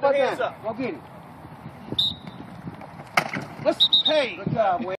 Put Let's, hey. Good job, Wayne.